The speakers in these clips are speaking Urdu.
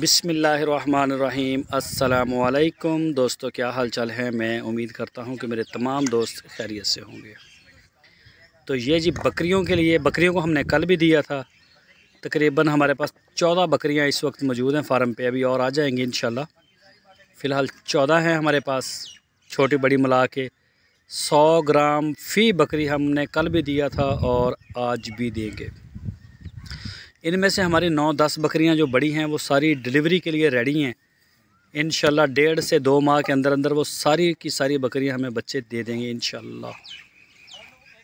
بسم اللہ الرحمن الرحیم۔ السلام علیکم۔ دوستو، کیا حال چال ہے میں امید کرتا ہوں کہ میرے تمام دوست خیریت سے ہوں گے۔ تو یہ جی بکریوں کے لیے، بکریوں کو ہم نے کل بھی دیا تھا۔ تقریباً ہمارے پاس چودہ بکریاں اس وقت موجود ہیں، فارم پہ ابھی اور آ جائیں گی انشاءاللہ۔ فی الحال چودہ ہیں ہمارے پاس۔ چھوٹی بڑی ملا کے سو گرام فی بکری ہم نے کل بھی دیا تھا اور آج بھی دیں گے۔ ان میں سے ہماری نو دس بکریاں جو بڑی ہیں وہ ساری ڈلیوری کے لیے ریڈی ہیں۔ انشاءاللہ ڈیڑھ سے دو ماہ کے اندر اندر وہ ساری کی ساری بکریاں ہمیں بچے دے دیں گے انشاءاللہ۔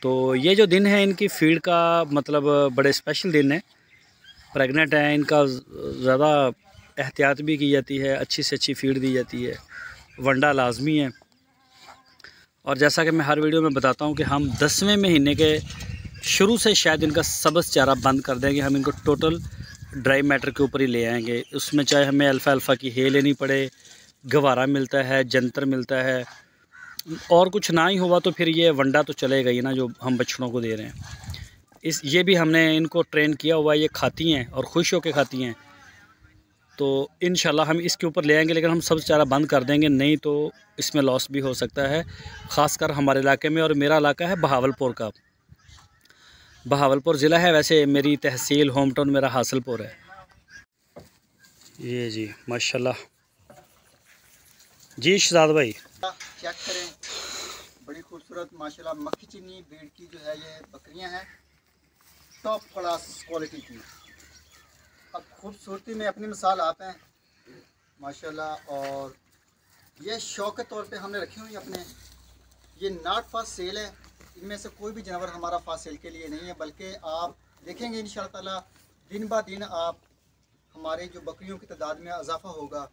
تو یہ جو دن ہے ان کی فیڈ کا مطلب بڑے اسپیشل دن ہے پریگننٹ ہیں، ان کا زیادہ احتیاط بھی کی جاتی ہے، اچھی سے اچھی فیڈ دی جاتی ہے۔ ونڈا لازمی ہے۔ اور جیسا کہ میں ہر ویڈیو میں بتاتا ہوں کہ ہم دسویں مہینے کے شروع سے شاید ان کا سبز چارہ بند کر دیں گے، ہم ان کو ٹوٹل ڈرائی میٹر کے اوپر ہی لے آئیں گے۔ اس میں چاہے ہمیں الفا الفا کی ہے لینی پڑے، گوارا ملتا ہے، جنتر ملتا ہے۔ اور کچھ نہ ہی ہوا تو پھر یہ ونڈا تو چلے گا ہی نا جو ہم بچڑوں کو دے رہے ہیں۔ اس، یہ بھی ہم نے ان کو ٹرین کیا ہوا ہے یہ کھاتی ہیں اور خوش ہو کے کھاتی ہیں۔ تو انشاءاللہ ہم اس کے اوپر لے آئیں گے، لیکن ہم سب چارہ بند کر دیں گے، نہیں تو اس میں لاس بھی ہو سکتا ہے، خاص کر ہمارے علاقے میں اور میرا علاقہ ہے بہاول پور کا۔ بہاول پور ضلع ہے۔ ویسے میری تحصیل ہوم ٹاؤن میرا حاصل پور ہے۔ یہ جی ماشاءاللہ۔ جی شہزاد بھائی۔ چیک کریں۔ بڑی خوبصورت، ماشاءاللہ، مکھی چینی بیڑ کی جو ہے یہ بکریاں ہیں۔ ٹاپ کلاس کوالٹی کی۔ اب خوبصورتی میں اپنی مثال آپ ہیں۔ ماشاءاللہ، اور یہ شوق کے طور پہ ہم نے رکھی ہوئی اپنے۔ یہ ناٹ فاسٹ سیل ہے۔ ان میں سے کوئی بھی جانور ہمارا فاصل کے لیے نہیں ہے، بلکہ آپ دیکھیں گے ان شاء اللہ تعالیٰ، دن با دن آپ ہمارے جو بکریوں کی تعداد میں اضافہ ہوگا۔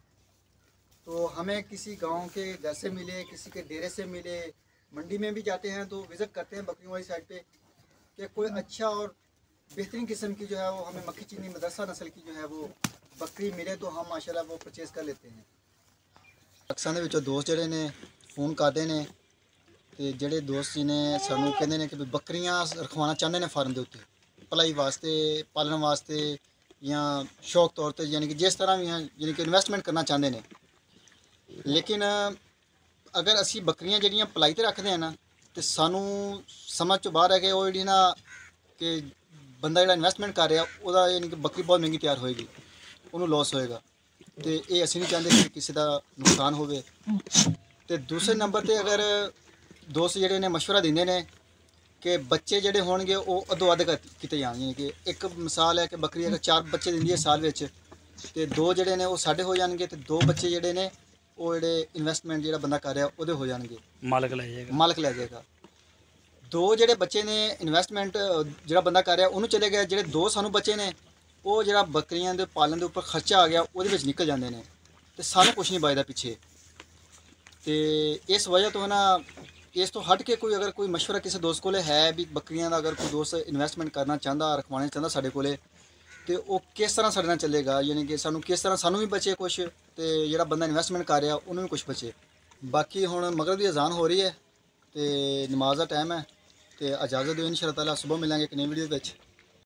تو ہمیں کسی گاؤں کے گھر سے ملے، کسی کے ڈیرے سے ملے، منڈی میں بھی جاتے ہیں تو وزٹ کرتے ہیں بکریوں والی سائڈ پہ کہ کوئی اچھا اور بہترین قسم کی جو ہے وہ ہمیں مکھی چینی مدرسہ نسل کی جو ہے وہ بکری ملے تو ہم ماشاءاللہ وہ پرچیز کر لیتے ہیں۔ اکثر دوست جڑے نے، فون کرتے ہیں ਤੇ ਜਿਹੜੇ ਦੋਸਤ ਜੀ ਨੇ ਸਾਨੂੰ ਕਹਿੰਦੇ ਨੇ ਕਿ ਬੱਕਰੀਆਂ ਰਖਵਾਉਣਾ ਚਾਹੁੰਦੇ ਨੇ ਫਾਰਮ ਦੇ ਉੱਤੇ, ਭਲਾਈ ਵਾਸਤੇ, ਪਾਲਣ ਵਾਸਤੇ ਜਾਂ ਸ਼ੌਕ ਤੌਰ ਤੇ ਯਾਨੀ ਕਿ ਜਿਸ ਤਰ੍ਹਾਂ ਵੀ ਯਾਨੀ ਕਿ ਇਨਵੈਸਟਮੈਂਟ ਕਰਨਾ ਚਾਹੁੰਦੇ ਨੇ। ਲੇਕਿਨ ਅਗਰ ਅਸੀਂ ਬੱਕਰੀਆਂ ਜਿਹੜੀਆਂ ਪਲਾਈ ਤੇ ਰੱਖਦੇ ਆ ਨਾ, ਤੇ ਸਾਨੂੰ ਸਮਝ ਤੋਂ ਬਾਹਰ ਹੈ ਕਿ ਉਹ ਜਿਹੜੀ ਨਾ ਕਿ ਬੰਦਾ ਜਿਹੜਾ ਇਨਵੈਸਟਮੈਂਟ ਕਰ ਰਿਹਾ, ਉਹਦਾ ਯਾਨੀ ਕਿ ਬੱਕਰੀ ਬਹੁਤ ਮਹਿੰਗੀ ਤਿਆਰ ਹੋਏਗੀ, ਉਹਨੂੰ ਲਾਸ ਹੋਏਗਾ। ਤੇ ਇਹ ਅਸੀਂ ਨਹੀਂ ਚਾਹੁੰਦੇ ਕਿ ਕਿਸੇ ਦਾ ਨੁਕਸਾਨ ਹੋਵੇ। ਤੇ ਦੂਸਰੇ ਨੰਬਰ ਤੇ ਅਗਰ ਦੋਸਤ ਜਿਹੜੇ ਨੇ مشورہ ਦਿੰਦੇ ਨੇ ਕਿ ਬੱਚੇ ਜਿਹੜੇ ਹੋਣਗੇ ਉਹ ਅਧੋ ਅਧ ਕਿਤੇ ਜਾਣਗੇ ਕਿ ਇੱਕ ਮਿਸਾਲ ਹੈ ਕਿ ਬੱਕਰੀ ਅਗਰ ਚਾਰ ਬੱਚੇ ਦਿੰਦੀ ਹੈ ਸਾਲ ਵਿੱਚ ਤੇ ਦੋ ਜਿਹੜੇ ਨੇ ਉਹ ਸਾਡੇ ਹੋ ਜਾਣਗੇ ਤੇ ਦੋ ਬੱਚੇ ਜਿਹੜੇ ਨੇ ਉਹ ਜਿਹੜੇ ਇਨਵੈਸਟਮੈਂਟ ਜਿਹੜਾ ਬੰਦਾ ਕਰ ਰਿਹਾ ਉਹਦੇ ਹੋ ਜਾਣਗੇ ਮਾਲਕ ਲੈ ਜਾਏਗਾ ਮਾਲਕ ਲੈ ਜਾਏਗਾ ਦੋ ਜਿਹੜੇ ਬੱਚੇ ਨੇ ਇਨਵੈਸਟਮੈਂਟ ਜਿਹੜਾ ਬੰਦਾ ਕਰ ਰਿਹਾ ਉਹਨੂੰ ਚਲੇ ਗਿਆ ਜਿਹੜੇ ਦੋ ਸਾਨੂੰ ਬੱਚੇ ਨੇ ਉਹ ਜਿਹੜਾ ਬੱਕਰੀਆਂ ਦੇ ਪਾਲਣ ਦੇ ਉੱਪਰ ਖਰਚਾ ਆ ਗਿਆ ਉਹਦੇ ਵਿੱਚ ਨਿਕਲ ਜਾਂਦੇ ਨੇ ਤੇ ਸਾਨੂੰ ਕੁਝ ਨਹੀਂ ਬਚਦਾ ਪਿੱਛੇ ਤੇ ਇਸ ਵਜ੍ਹਾ ਤੋਂ ਨਾ ਇਸ ਤੋਂ ਹਟ ਕੇ ਕੋਈ ਅਗਰ ਕੋਈ مشورہ ਕਿਸੇ ਦੋਸਤ ਕੋਲੇ ਹੈ ਵੀ ਬੱਕਰੀਆਂ ਦਾ ਅਗਰ ਕੋਈ ਦੋਸਤ ਇਨਵੈਸਟਮੈਂਟ ਕਰਨਾ ਚਾਹੁੰਦਾ ਰਖਵਾਉਣਾ ਚਾਹੁੰਦਾ ਸਾਡੇ ਕੋਲੇ ਤੇ ਉਹ ਕਿਸ ਤਰ੍ਹਾਂ ਸਾਡੇ ਨਾਲ ਚੱਲੇਗਾ ਯਾਨੀ ਕਿ ਸਾਨੂੰ ਕਿਸ ਤਰ੍ਹਾਂ ਸਾਨੂੰ ਵੀ ਬਚੇ ਕੁਝ ਤੇ ਜਿਹੜਾ ਬੰਦਾ ਇਨਵੈਸਟਮੈਂਟ ਕਰ ਰਿਹਾ ਉਹਨੂੰ ਵੀ ਕੁਝ ਬਚੇ ਬਾਕੀ ਹੁਣ ਮਗਰਬ ਦੀ ਅਜ਼ਾਨ ਹੋ ਰਹੀ ਹੈ ਤੇ ਨਮਾਜ਼ ਦਾ ਟਾਈਮ ਹੈ ਤੇ ਇਜਾਜ਼ਤ ਦਿਓ ਇਨਸ਼ਾਅੱਲਾ ਤਾਲਾ ਸਵੇਰ ਮਿਲਾਂਗੇ ਇੱਕ ਨਵੀਂ ਵੀਡੀਓ ਵਿੱਚ